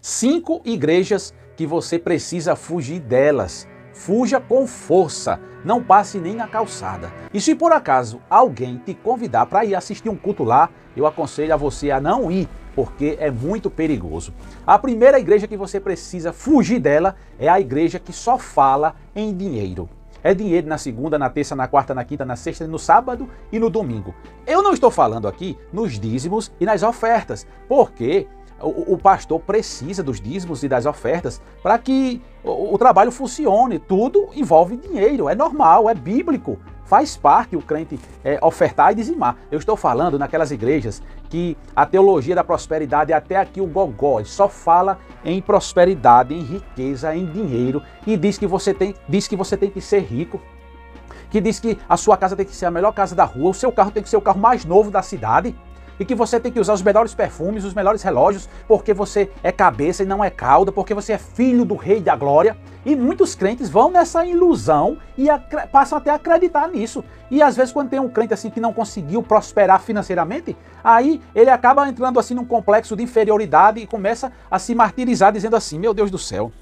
Cinco igrejas que você precisa fugir delas. Fuja com força, não passe nem na calçada. E se por acaso alguém te convidar para ir assistir um culto lá, eu aconselho a você a não ir, porque é muito perigoso. A primeira igreja que você precisa fugir dela é a igreja que só fala em dinheiro. É dinheiro na segunda, na terça, na quarta, na quinta, na sexta, no sábado e no domingo. Eu não estou falando aqui nos dízimos e nas ofertas, porque o, o pastor precisa dos dízimos e das ofertas para que o, o trabalho funcione. Tudo envolve dinheiro, é normal, é bíblico. Faz parte o crente é, ofertar e dizimar. Eu estou falando naquelas igrejas que a teologia da prosperidade é até aqui o gogó, só fala em prosperidade, em riqueza, em dinheiro e diz que você tem, diz que você tem que ser rico, que diz que a sua casa tem que ser a melhor casa da rua, o seu carro tem que ser o carro mais novo da cidade e que você tem que usar os melhores perfumes, os melhores relógios, porque você é cabeça e não é cauda, porque você é filho do rei da glória. E muitos crentes vão nessa ilusão e passam até a acreditar nisso. E às vezes quando tem um crente assim que não conseguiu prosperar financeiramente, aí ele acaba entrando assim num complexo de inferioridade e começa a se martirizar dizendo assim: "Meu Deus do céu,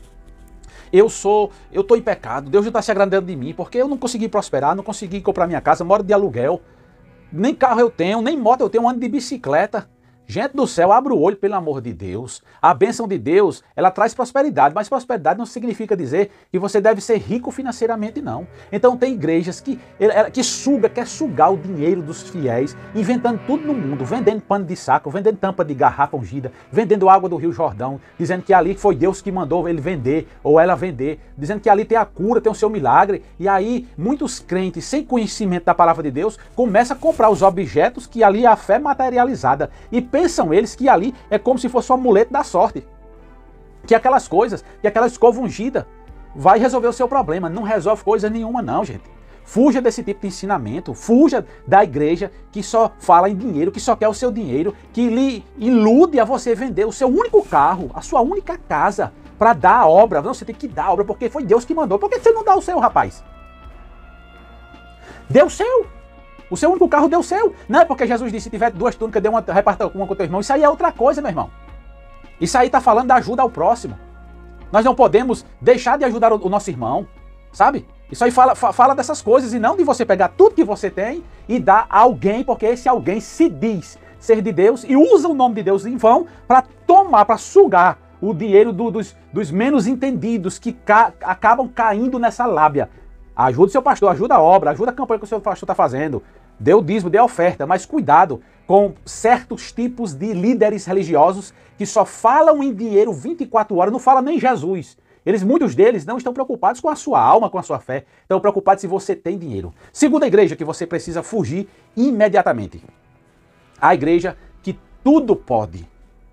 eu sou, eu estou em pecado, Deus não está se agradando de mim, porque eu não consegui prosperar, não consegui comprar minha casa, moro de aluguel, nem carro eu tenho, nem moto eu tenho, um ano de bicicleta. Gente do céu, abra o olho, pelo amor de Deus. A bênção de Deus, ela traz prosperidade, mas prosperidade não significa dizer que você deve ser rico financeiramente, não. Então tem igrejas que, que suga, quer sugar o dinheiro dos fiéis, inventando tudo no mundo, vendendo pano de saco, vendendo tampa de garrafa ungida, vendendo água do Rio Jordão, dizendo que ali foi Deus que mandou ele vender ou ela vender, dizendo que ali tem a cura, tem o seu milagre. E aí muitos crentes, sem conhecimento da palavra de Deus, começam a comprar os objetos que ali é a fé materializada e pensam eles que ali é como se fosse um amuleto da sorte. Que aquelas coisas, que aquela escova ungida vai resolver o seu problema. Não resolve coisa nenhuma, não, gente. Fuja desse tipo de ensinamento, fuja da igreja que só fala em dinheiro, que só quer o seu dinheiro, que lhe ilude a você vender o seu único carro, a sua única casa, para dar a obra. Não, você tem que dar a obra porque foi Deus que mandou. Por que você não dá o seu, rapaz? Deu o seu. O seu único carro deu seu. Não é porque Jesus disse: se tiver duas túnicas, dê uma, reparta uma com teu irmão. Isso aí é outra coisa, meu irmão. Isso aí está falando da ajuda ao próximo. Nós não podemos deixar de ajudar o, o nosso irmão, sabe? Isso aí fala, fala dessas coisas e não de você pegar tudo que você tem e dar a alguém, porque esse alguém se diz ser de Deus e usa o nome de Deus em vão para tomar, para sugar o dinheiro do, dos, dos, menos entendidos que ca, acabam caindo nessa lábia. Ajuda o seu pastor, ajuda a obra, ajuda a campanha que o seu pastor está fazendo. Dê o dízimo, dê a oferta, mas cuidado com certos tipos de líderes religiosos que só falam em dinheiro 24 horas, não falam nem Jesus. Eles, muitos deles, não estão preocupados com a sua alma, com a sua fé, estão preocupados se você tem dinheiro. Segunda igreja que você precisa fugir imediatamente. A igreja que tudo pode.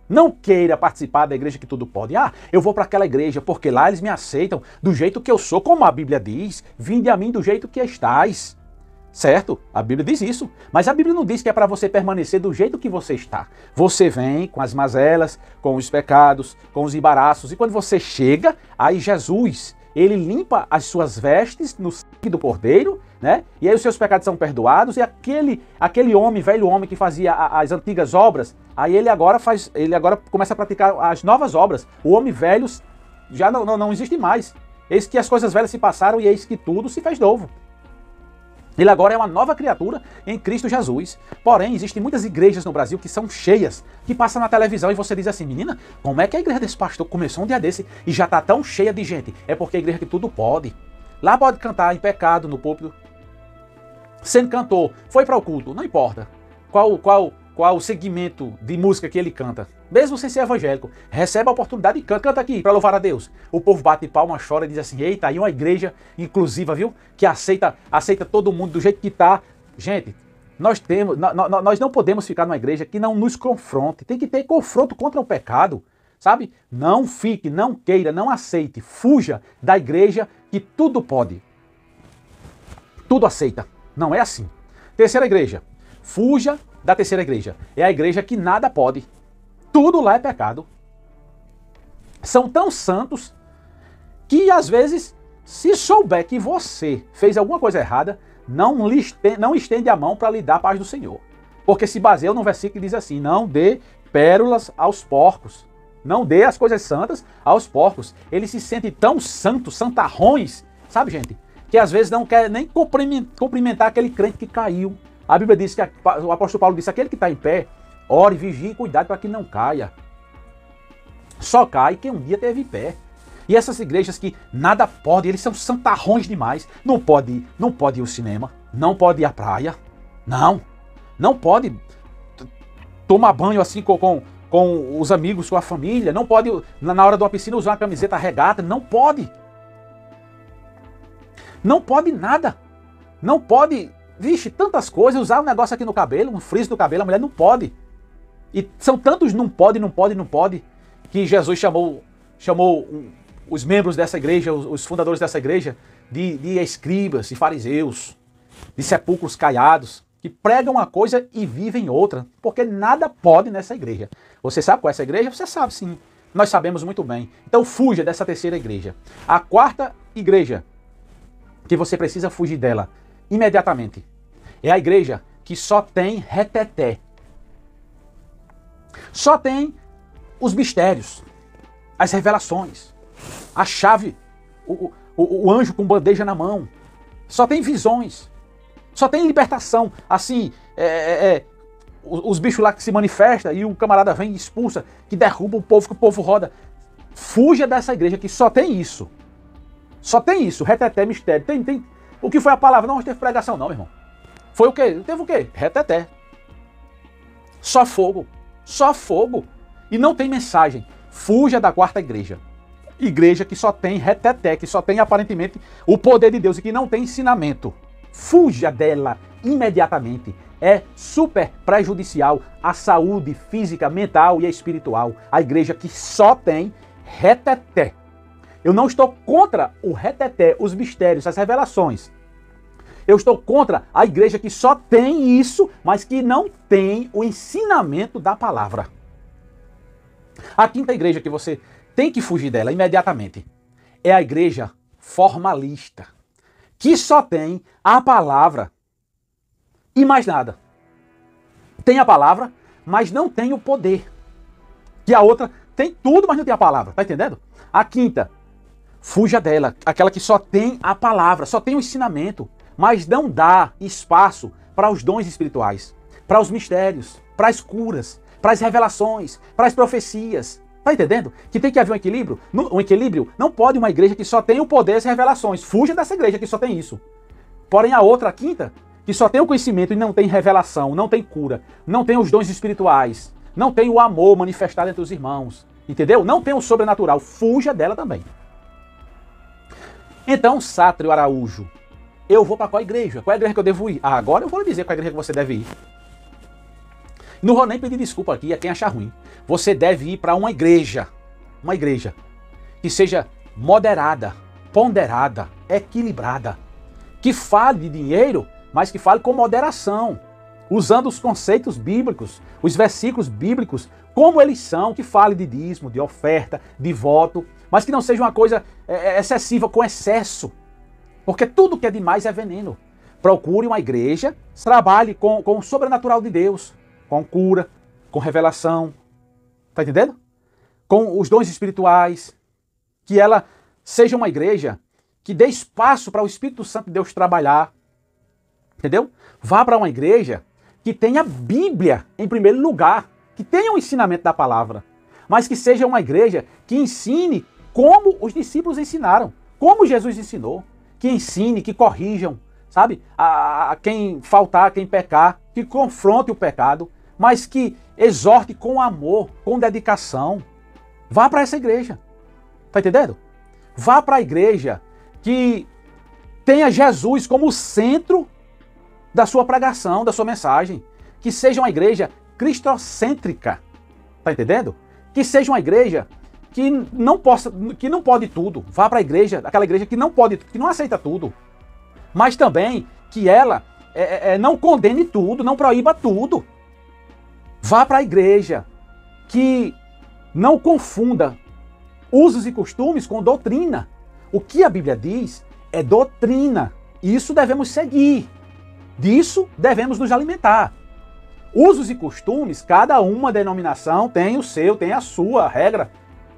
Não queira participar da igreja que tudo pode. Ah, eu vou para aquela igreja porque lá eles me aceitam do jeito que eu sou, como a Bíblia diz. Vinde a mim do jeito que estás. Certo? A Bíblia diz isso. Mas a Bíblia não diz que é para você permanecer do jeito que você está. Você vem com as mazelas, com os pecados, com os embaraços. E quando você chega, aí Jesus, ele limpa as suas vestes no sangue do cordeiro, né? E aí os seus pecados são perdoados. E aquele, aquele homem, velho homem que fazia as antigas obras, aí ele agora faz, ele agora começa a praticar as novas obras. O homem velho já não, não, não existe mais. Eis que as coisas velhas se passaram e eis que tudo se fez novo. Ele agora é uma nova criatura em Cristo Jesus. Porém, existem muitas igrejas no Brasil que são cheias, que passam na televisão e você diz assim, menina, como é que a igreja desse pastor começou um dia desse e já está tão cheia de gente? É porque a igreja que tudo pode. Lá pode cantar em pecado no púlpito. Sendo cantor, foi para o culto, não importa. Qual, qual, qual o segmento de música que ele canta. Mesmo sem ser evangélico, recebe a oportunidade e canta, canta aqui para louvar a Deus. O povo bate palma, chora e diz assim: "Eita, aí uma igreja inclusiva, viu? Que aceita, aceita todo mundo do jeito que tá". Gente, nós temos, nós não podemos ficar numa igreja que não nos confronte. Tem que ter confronto contra o pecado, sabe? Não fique, não queira, não aceite, fuja da igreja que tudo pode. Tudo aceita. Não é assim. Terceira igreja, fuja da terceira igreja. É a igreja que nada pode. Tudo lá é pecado. São tão santos que às vezes, se souber que você fez alguma coisa errada, não, estende, não estende a mão para lhe dar a paz do Senhor. Porque se baseia no versículo que diz assim: não dê pérolas aos porcos. Não dê as coisas santas aos porcos. Eles se sentem tão santos, santarrões, sabe, gente? Que às vezes não quer nem cumprimentar aquele crente que caiu. A Bíblia diz que o apóstolo Paulo disse: aquele que está em pé, ore, vigie, cuidado para que não caia. Só cai quem um dia teve pé. E essas igrejas que nada pode, eles são santarrões demais. Não pode, não pode ir ao cinema, não pode ir à praia. Não. Não pode tomar banho assim com, com, com os amigos, com a família. Não pode, na hora de uma piscina, usar uma camiseta regata. Não pode. Não pode nada. Não pode, vixe, tantas coisas. Usar um negócio aqui no cabelo, um frizz no cabelo, a mulher não pode. E são tantos não pode, não pode, não pode, que Jesus chamou, chamou os membros dessa igreja, os, os, fundadores dessa igreja, de, de escribas e fariseus, de sepulcros caiados, que pregam uma coisa e vivem outra, porque nada pode nessa igreja. Você sabe qual é essa igreja? Você sabe sim. Nós sabemos muito bem. Então fuja dessa terceira igreja. A quarta igreja que você precisa fugir dela imediatamente é a igreja que só tem reteté. Só tem os mistérios, as revelações, a chave, o, o, o anjo com bandeja na mão. Só tem visões. Só tem libertação. Assim, é, é, é os bichos lá que se manifestam e o camarada vem e expulsa, que derruba o povo, que o povo roda. Fuja dessa igreja que só tem isso. Só tem isso, reteté, mistério. Tem, tem. O que foi a palavra? Não teve pregação, não, meu irmão. Foi o quê? Teve o quê? Reteté. Só fogo. Só fogo. E não tem mensagem. Fuja da quarta igreja. Igreja que só tem reteté, que só tem aparentemente o poder de Deus e que não tem ensinamento. Fuja dela imediatamente. É super prejudicial à saúde física, mental e espiritual. A igreja que só tem reteté. Eu não estou contra o reteté, os mistérios, as revelações. Eu estou contra a igreja que só tem isso, mas que não tem o ensinamento da palavra. A quinta igreja que você tem que fugir dela imediatamente é a igreja formalista que só tem a palavra e mais nada. Tem a palavra, mas não tem o poder. Que a outra tem tudo, mas não tem a palavra. Tá entendendo? A quinta, fuja dela, aquela que só tem a palavra, só tem o ensinamento, mas não dá espaço para os dons espirituais, para os mistérios, para as curas, para as revelações, para as profecias, Tá entendendo? Que tem que haver um equilíbrio. Um equilíbrio não pode uma igreja que só tem o poder e revelações. Fuja dessa igreja que só tem isso. Porém, a outra, a quinta, que só tem o conhecimento e não tem revelação, não tem cura, não tem os dons espirituais, não tem o amor manifestado entre os irmãos. Entendeu? Não tem o sobrenatural. Fuja dela também. Então, Sátrio Araújo, eu vou para qual igreja? Qual é a igreja que eu devo ir? Ah, agora eu vou lhe dizer qual é a igreja que você deve ir. Não vou nem pedir desculpa aqui a quem achar ruim. Você deve ir para uma igreja, uma igreja que seja moderada, ponderada, equilibrada, que fale de dinheiro, mas que fale com moderação, usando os conceitos bíblicos, os versículos bíblicos, como eles são, que fale de dízimo, de oferta, de voto, mas que não seja uma coisa é, é excessiva, com excesso. Porque tudo que é demais é veneno. Procure uma igreja, trabalhe com, com o sobrenatural de Deus com cura, com revelação, tá entendendo? Com os dons espirituais, que ela seja uma igreja que dê espaço para o Espírito Santo de Deus trabalhar, entendeu? Vá para uma igreja que tenha Bíblia em primeiro lugar, que tenha o um ensinamento da palavra, mas que seja uma igreja que ensine como os discípulos ensinaram, como Jesus ensinou, que ensine, que corrijam, sabe? A, a quem faltar, a quem pecar, que confronte o pecado, mas que exorte com amor, com dedicação. Vá para essa igreja. Tá entendendo? Vá para a igreja que tenha Jesus como centro da sua pregação, da sua mensagem. Que seja uma igreja cristocêntrica. Tá entendendo? Que seja uma igreja que não possa, que não pode tudo. Vá para a igreja, aquela igreja que não pode, que não aceita tudo. Mas também que ela é, é, é não condene tudo, não proíba tudo. Vá para a igreja que não confunda usos e costumes com doutrina. O que a Bíblia diz é doutrina. Isso devemos seguir. Disso devemos nos alimentar. Usos e costumes, cada uma denominação tem o seu, tem a sua regra,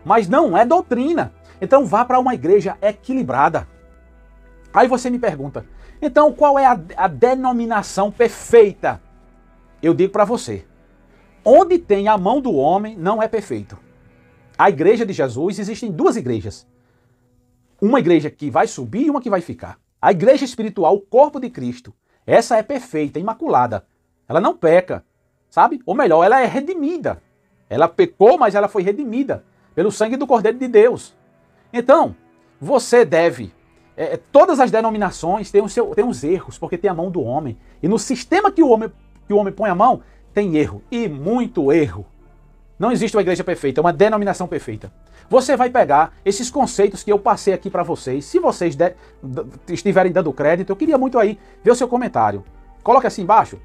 mas não é doutrina. Então vá para uma igreja equilibrada. Aí você me pergunta, então qual é a, a denominação perfeita? Eu digo para você, onde tem a mão do homem não é perfeito. A igreja de Jesus, existem duas igrejas. Uma igreja que vai subir e uma que vai ficar. A igreja espiritual, o corpo de Cristo, essa é perfeita, imaculada. Ela não peca, sabe? Ou melhor, ela é redimida. Ela pecou, mas ela foi redimida pelo sangue do Cordeiro de Deus. Então, você deve. É, todas as denominações têm, o seu, têm os erros, porque tem a mão do homem. E no sistema que o homem, que o homem põe a mão, tem erro. E muito erro. Não existe uma igreja perfeita, é uma denominação perfeita. Você vai pegar esses conceitos que eu passei aqui para vocês. Se vocês de, estiverem dando crédito, eu queria muito aí ver o seu comentário. Coloque assim embaixo.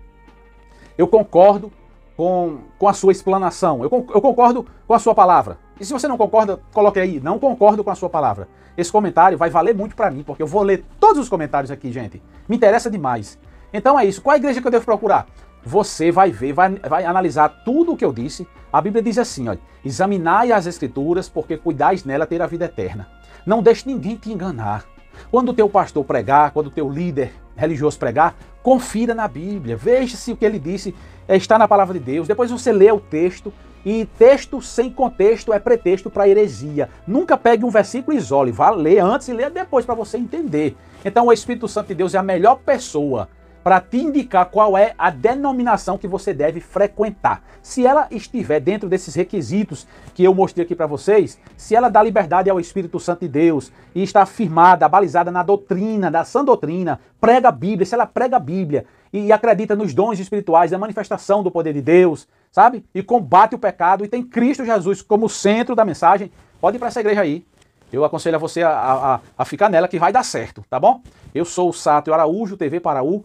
Eu concordo com, com a sua explanação. Eu, eu concordo com a sua palavra. E se você não concorda, coloque aí. Não concordo com a sua palavra. Esse comentário vai valer muito para mim, porque eu vou ler todos os comentários aqui, gente. Me interessa demais. Então é isso. Qual a igreja que eu devo procurar? Você vai ver, vai, vai analisar tudo o que eu disse. A Bíblia diz assim: olha, examinai as Escrituras, porque cuidais nela ter a vida eterna. Não deixe ninguém te enganar. Quando o teu pastor pregar, quando o teu líder religioso pregar, confira na Bíblia, veja se o que ele disse está na palavra de Deus. Depois você lê o texto, e texto sem contexto é pretexto para heresia. Nunca pegue um versículo e isole, vá ler antes e ler depois para você entender. Então o Espírito Santo de Deus é a melhor pessoa para te indicar qual é a denominação que você deve frequentar. Se ela estiver dentro desses requisitos que eu mostrei aqui para vocês, se ela dá liberdade ao Espírito Santo de Deus e está firmada, balizada na doutrina, da sã doutrina, prega a Bíblia, se ela prega a Bíblia e acredita nos dons espirituais, na manifestação do poder de Deus, sabe? E combate o pecado e tem Cristo Jesus como centro da mensagem, pode ir para essa igreja aí. Eu aconselho a você a, a, a, ficar nela que vai dar certo, tá bom? Eu sou o Sato Araújo, TV Paraú